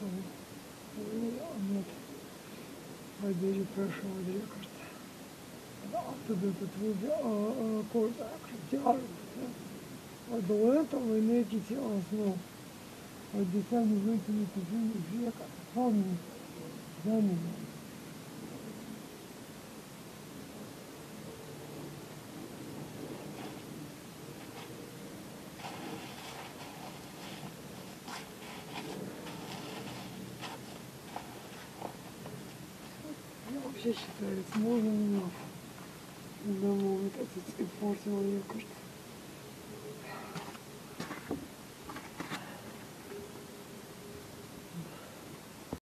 нет. Водили прошел рекорд. Оттуда тут выбил, а, кожа, тягу. А до этого не эти основ. А десятый выкинуть из века. Помню. За вообще считаю, можно меня домой вот этот испортил ее, кажется.